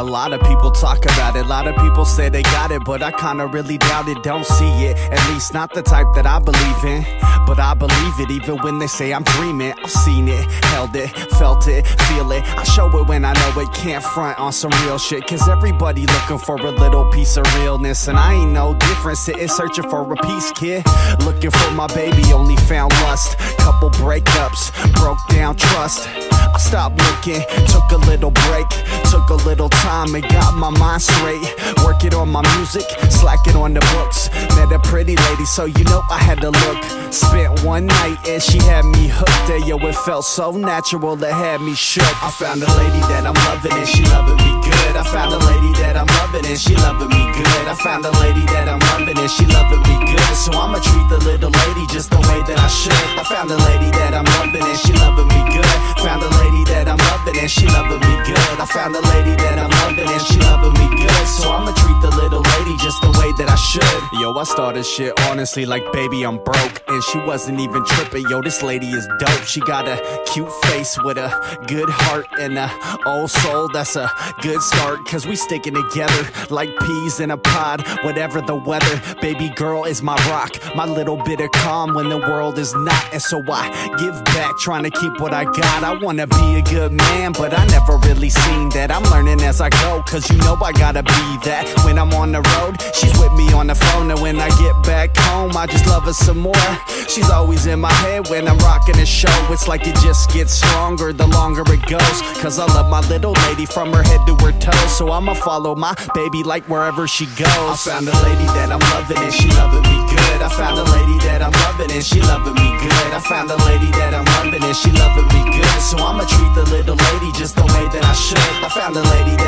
lot of people talk about it, a lot of people say they got it, but I kinda really doubt it, don't see it. At least not the type that I believe in. But I believe it, even when they say I'm dreaming. I've seen it, held it, felt it, feel it. I show it when I know it, can't front on some real shit. Cause everybody looking for a little piece of realness. And I ain't no different, sitting searching for a piece, kid. Looking for my baby, only found lust. Couple breakups, broke down trust. I stopped looking, took a little break, a little time and got my mind straight. Working on my music, slacking on the books. Met a pretty lady, so you know I had to look. Spent one night and she had me hooked. Hey, yo, it felt so natural, it had me shook. I found a lady that I'm loving and she loving me good. I found a lady that I'm loving and she loving me good. I found a lady that I'm loving and she loving me good. So I'ma treat the little lady just the way that I should. I found a lady and she loving me good. So I'ma just the way that I should. Yo, I started shit honestly like baby I'm broke and she wasn't even tripping. Yo, this lady is dope. She got a cute face with a good heart and a old soul. That's a good start cause we sticking together like peas in a pod. Whatever the weather, baby girl is my rock. My little bit of calm when the world is not. And so I give back, trying to keep what I got. I wanna be a good man, but I never really seen that. I'm learning as I go, cause you know I gotta be that. When I'm on the road, she's with me on the phone. And when I get back home, I just love her some more. She's always in my head when I'm rocking a show. It's like it just gets stronger the longer it goes. Cause I love my little lady from her head to her toes. So I'ma follow my baby like wherever she goes. I found a lady that I'm loving and she loving me good. I found a lady that I'm loving and she loving me good. I found a lady that I'm loving and she loving me good. So I'ma treat the little lady just the way that I should. I found a lady